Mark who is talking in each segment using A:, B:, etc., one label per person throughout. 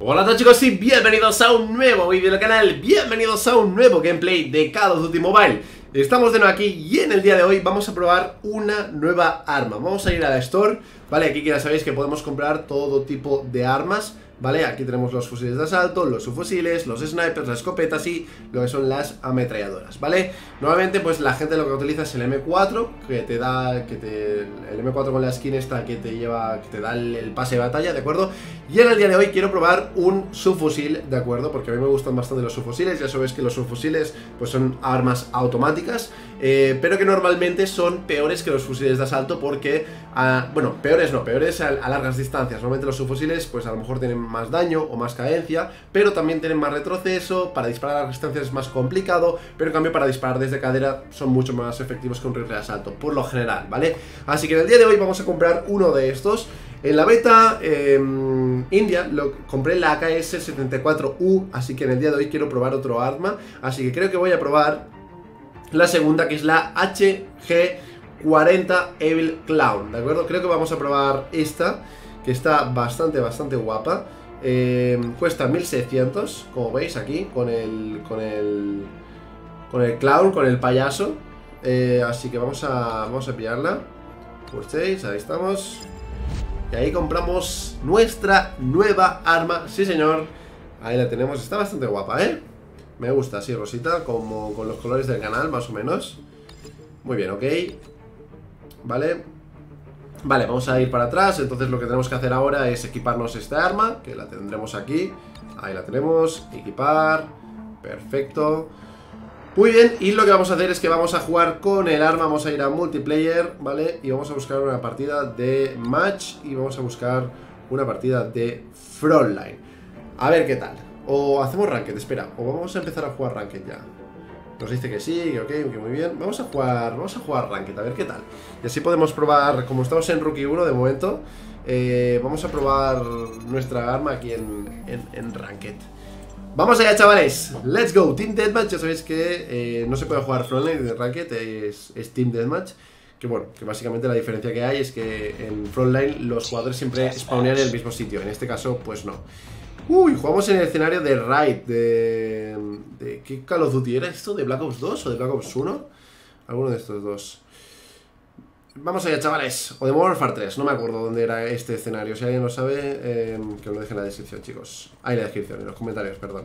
A: Hola a todos chicos y bienvenidos a un nuevo vídeo del canal Bienvenidos a un nuevo gameplay de Call of Duty Mobile Estamos de nuevo aquí y en el día de hoy vamos a probar una nueva arma Vamos a ir a la store, vale, aquí ya sabéis que podemos comprar todo tipo de armas ¿Vale? Aquí tenemos los fusiles de asalto, los subfusiles, los snipers, las escopetas y lo que son las ametralladoras, ¿vale? Normalmente pues la gente lo que utiliza es el M4 Que te da, que te, el M4 con la skin esta que te lleva, que te da el, pase de batalla, ¿de acuerdo? Y en el día de hoy quiero probar un subfusil, ¿de acuerdo? Porque a mí me gustan bastante los subfusiles, ya sabéis que los subfusiles pues son armas automáticas eh, Pero que normalmente son peores que los fusiles de asalto porque, ah, bueno, peores no, peores a, a largas distancias Normalmente los subfusiles pues a lo mejor tienen más daño o más cadencia, pero también tienen más retroceso, para disparar a las distancias es más complicado, pero en cambio para disparar desde cadera son mucho más efectivos que un rifle de asalto, por lo general, ¿vale? Así que en el día de hoy vamos a comprar uno de estos. En la beta em, India compré la AKS-74U, así que en el día de hoy quiero probar otro arma, así que creo que voy a probar la segunda, que es la HG40 Evil Clown, ¿de acuerdo? Creo que vamos a probar esta, que está bastante, bastante guapa. Eh, cuesta 1600, como veis aquí, con el, con el, con el clown, con el payaso. Eh, así que vamos a, vamos a pillarla. Ahí estamos. Y ahí compramos nuestra nueva arma. Sí, señor. Ahí la tenemos. Está bastante guapa, ¿eh? Me gusta, así, rosita, como con los colores del canal, más o menos. Muy bien, ok. Vale. Vale, vamos a ir para atrás Entonces lo que tenemos que hacer ahora es equiparnos esta arma Que la tendremos aquí Ahí la tenemos, equipar Perfecto Muy bien, y lo que vamos a hacer es que vamos a jugar con el arma Vamos a ir a multiplayer, ¿vale? Y vamos a buscar una partida de match Y vamos a buscar una partida de frontline A ver qué tal O hacemos ranked, espera O vamos a empezar a jugar ranked ya nos dice que sí, que ok, que muy bien. Vamos a jugar, vamos a jugar Ranked, a ver qué tal. Y así podemos probar, como estamos en Rookie 1 de momento, eh, vamos a probar nuestra arma aquí en, en, Ranked. Vamos allá, chavales. Let's go. Team Deathmatch, ya sabéis que eh, no se puede jugar Frontline de Ranked, es, es Team Deathmatch. Que bueno, que básicamente la diferencia que hay es que en Frontline los jugadores siempre spawnean en el mismo sitio. En este caso, pues no. Uy, jugamos en el escenario de Raid, de, de... ¿Qué Call of Duty era esto? ¿De Black Ops 2 o de Black Ops 1? Alguno de estos dos. Vamos allá, chavales. O de Modern Warfare 3, no me acuerdo dónde era este escenario. Si alguien lo sabe, em, que lo deje en la descripción, chicos. Ahí en la descripción, en los comentarios, perdón.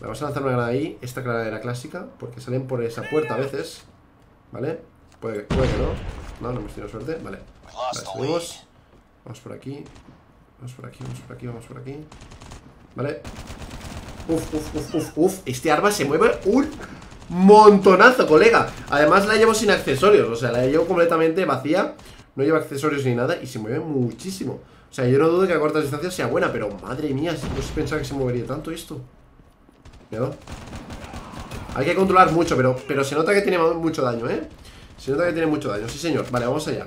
A: Vamos a lanzar una granada ahí. Esta era clásica, porque salen por esa puerta a veces. ¿Vale? Puede, puede que no. No, no hemos tenido suerte. Vale. Vale, subimos. Vamos por aquí. Vamos por aquí, vamos por aquí, vamos por aquí. ¿Vale? Uf, uf, uf, uf, uf Este arma se mueve un montonazo, colega Además la llevo sin accesorios O sea, la llevo completamente vacía No lleva accesorios ni nada Y se mueve muchísimo O sea, yo no dudo que a cortas distancias sea buena Pero madre mía, no se pensaba que se movería tanto esto ¿No? Hay que controlar mucho, pero, pero se nota que tiene mucho daño, ¿eh? Se nota que tiene mucho daño, sí señor Vale, vamos allá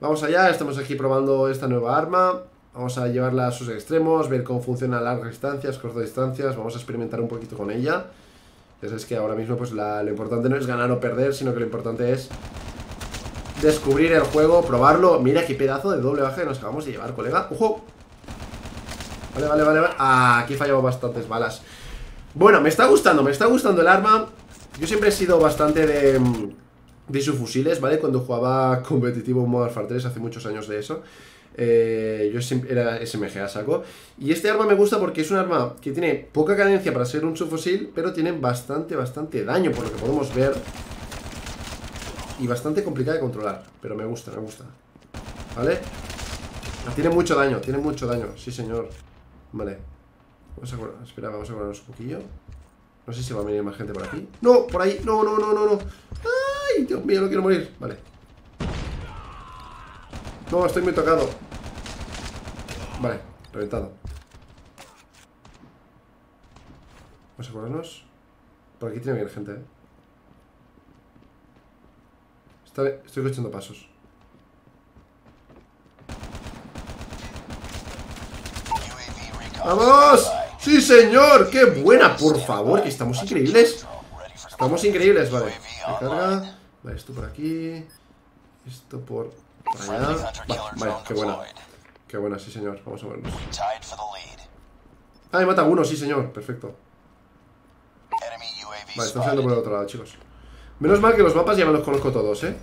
A: Vamos allá, estamos aquí probando esta nueva arma Vamos a llevarla a sus extremos, ver cómo funciona a largas distancias, cortas distancias. Vamos a experimentar un poquito con ella. Ya sabes que ahora mismo pues lo importante no es ganar o perder, sino que lo importante es descubrir el juego, probarlo. Mira qué pedazo de doble baja nos acabamos de llevar, colega. ¡Ojo! Vale, vale, vale, vale. Ah, aquí fallamos bastantes balas. Bueno, me está gustando, me está gustando el arma. Yo siempre he sido bastante de, de sus fusiles, ¿vale? Cuando jugaba competitivo en Modern Warfare 3, hace muchos años de eso. Eh, yo era SMG a saco. Y este arma me gusta porque es un arma que tiene poca cadencia para ser un subfusil, pero tiene bastante, bastante daño, por lo que podemos ver. Y bastante complicada de controlar. Pero me gusta, me gusta. ¿Vale? Ah, tiene mucho daño, tiene mucho daño. Sí, señor. Vale. Vamos a Espera, vamos a curarnos un poquillo. No sé si va a venir más gente por aquí. ¡No! Por ahí. No, no, no, no, no. ¡Ay! Dios mío, no quiero morir. Vale. No, estoy muy tocado. Vale, reventado. Vamos a curarnos. Por aquí tiene que gente, ¿eh? estoy escuchando pasos. ¡Vamos! ¡Sí, señor! ¡Qué buena! Por favor, que estamos increíbles. Estamos increíbles, vale. Recarga. Vale, esto por aquí. Esto por allá. vale, qué buena. Qué buena, sí señor, vamos a vernos Ah, me mata uno, sí señor, perfecto Vale, están saliendo por el otro lado, chicos Menos mal que los mapas ya me los conozco todos, ¿eh?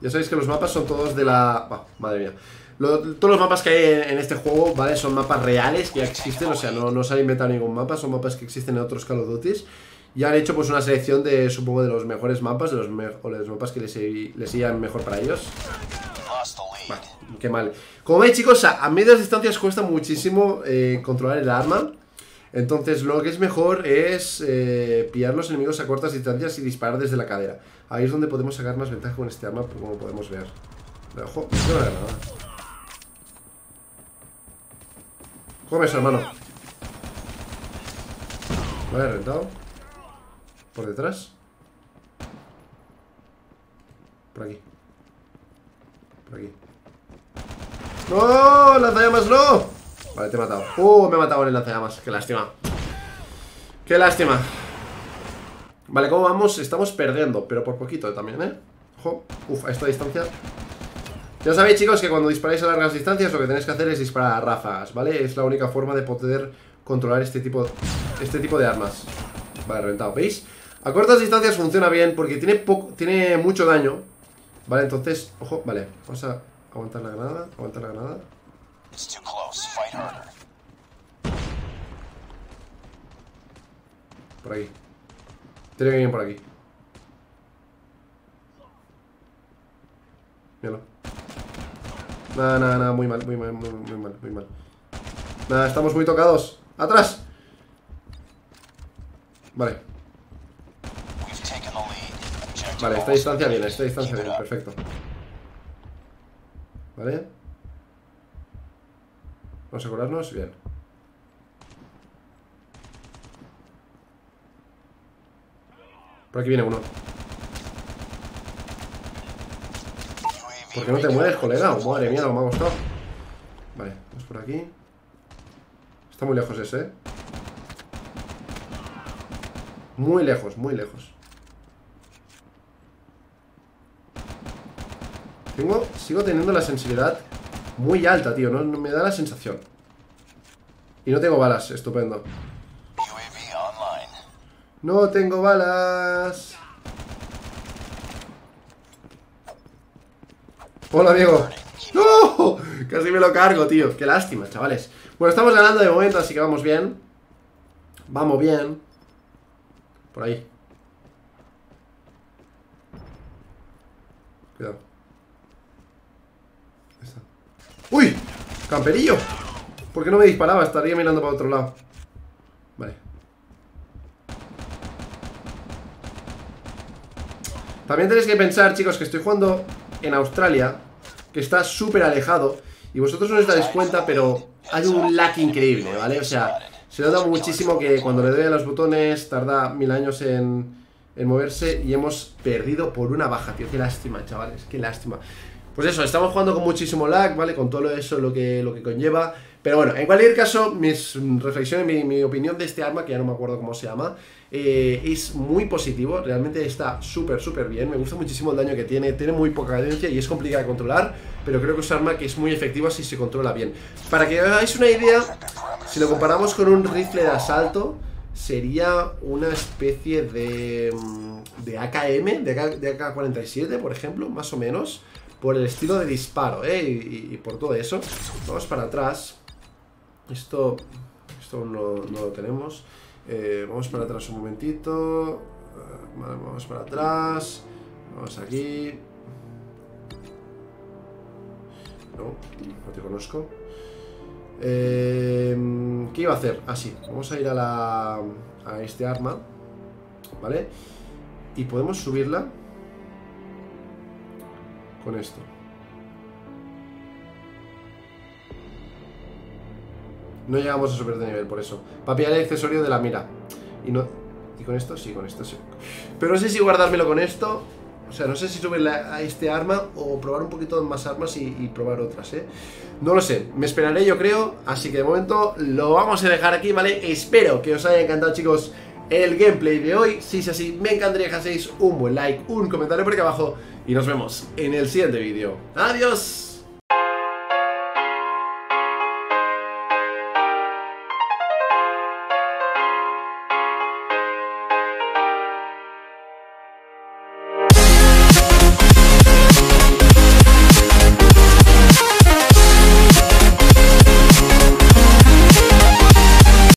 A: Ya sabéis que los mapas son todos de la... madre mía todos los mapas que hay en, este juego, ¿vale? Son mapas reales que ya existen, o sea, no, no se han inventado ningún mapa, son mapas que existen en otros Call of Duty. Y han hecho pues una selección de, supongo, de los mejores mapas, de los, o de los mapas que les, les iban mejor para ellos. Vale, qué mal. Como veis, chicos, a, medias distancias cuesta muchísimo eh, controlar el arma. Entonces, lo que es mejor es eh, pillar los enemigos a cortas distancias y disparar desde la cadera. Ahí es donde podemos sacar más ventaja con este arma, como podemos ver. Ojo, no nada. Come eso, hermano. Vale, rentado. Por detrás. Por aquí. Por aquí. ¡No! ¡Lanzallamas no! Vale, te he matado. ¡Uh! Me he matado en el lanzallamas. Qué lástima. Qué lástima. Vale, ¿cómo vamos? Estamos perdiendo, pero por poquito también, ¿eh? Ojo. Uf, a esta distancia ya sabéis, chicos, que cuando disparáis a largas distancias lo que tenéis que hacer es disparar a ráfagas, ¿vale? Es la única forma de poder controlar este tipo, este tipo de armas. Vale, reventado, ¿veis? A cortas distancias funciona bien porque tiene, tiene mucho daño. Vale, entonces, ojo, vale, vamos a aguantar la granada, aguantar la granada. Por aquí. Tiene que ir por aquí. Míralo. Nada, nada, nada, muy mal, muy mal, muy, mal, muy mal. Nada, estamos muy tocados. ¡Atrás! Vale. Vale, esta distancia viene, esta distancia viene, perfecto. ¿Vale? Vamos a curarnos, bien. Por aquí viene uno. ¿Por qué no te mueres, colega? Madre mía, lo me ha costado. Vale, vamos por aquí. Está muy lejos ese, ¿eh? Muy lejos, muy lejos. Tengo, sigo teniendo la sensibilidad muy alta, tío. No, no me da la sensación. Y no tengo balas, estupendo. No tengo balas. Hola, Diego. ¡No! Casi me lo cargo, tío. Qué lástima, chavales. Bueno, estamos ganando de momento, así que vamos bien. Vamos bien. Por ahí. Cuidado. está. ¡Uy! ¡Camperillo! ¿Por qué no me disparaba? Estaría mirando para otro lado. Vale. También tenéis que pensar, chicos, que estoy jugando en Australia, que está súper alejado, y vosotros no os dais cuenta, pero hay un lag increíble, ¿vale? O sea, se nota muchísimo que cuando le doy a los botones tarda mil años en, en moverse y hemos perdido por una baja, tío. Qué lástima, chavales, qué lástima. Pues eso, estamos jugando con muchísimo lag, ¿vale? Con todo eso lo que, lo que conlleva. Pero bueno, en cualquier caso, mis reflexiones, mi, opinión de este arma, que ya no me acuerdo cómo se llama, eh, es muy positivo, realmente está súper, súper bien. Me gusta muchísimo el daño que tiene, tiene muy poca cadencia y es complicada de controlar, pero creo que es un arma que es muy efectiva si se controla bien. Para que hagáis una idea, si lo comparamos con un rifle de asalto, sería una especie de, mm, de AKM, de, AK, 47 por ejemplo, más o menos, por el estilo de disparo, ¿eh? Y, por todo eso. Vamos para atrás. Esto, esto no, no lo tenemos. Eh, vamos para atrás un momentito. Eh, vamos para atrás. Vamos aquí. No, no te conozco. Eh, ¿Qué iba a hacer? Así, ah, vamos a ir a la a este arma, ¿vale? Y podemos subirla con esto. No llegamos a subir de nivel por eso. Para el accesorio de la mira. Y no... ¿Y con esto? Sí, con esto sí. Pero no sé si guardármelo con esto. O sea, no sé si subirle a este arma o probar un poquito más armas y, probar otras, ¿eh? No lo sé, me esperaré yo creo, así que de momento lo vamos a dejar aquí, ¿vale? Espero que os haya encantado, chicos, el gameplay de hoy. Si es así, me encantaría que un buen like, un comentario por aquí abajo y nos vemos en el siguiente vídeo. ¡Adiós!